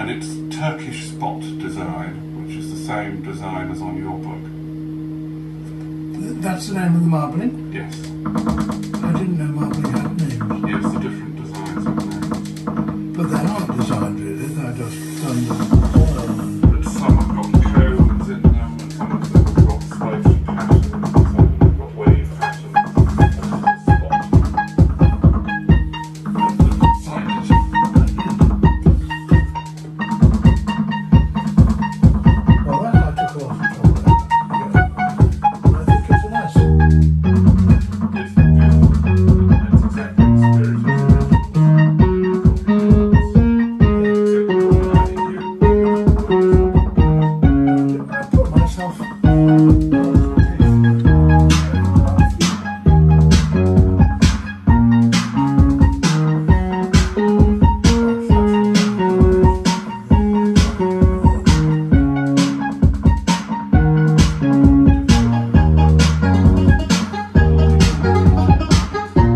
and it's Turkish spot design, which is the same design as on your book. That's the name of the marbling? Yes. I didn't know marbling had names. Yes, the different designs. But they aren't designed really, they're just done. Um,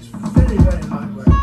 It's very, very hard work.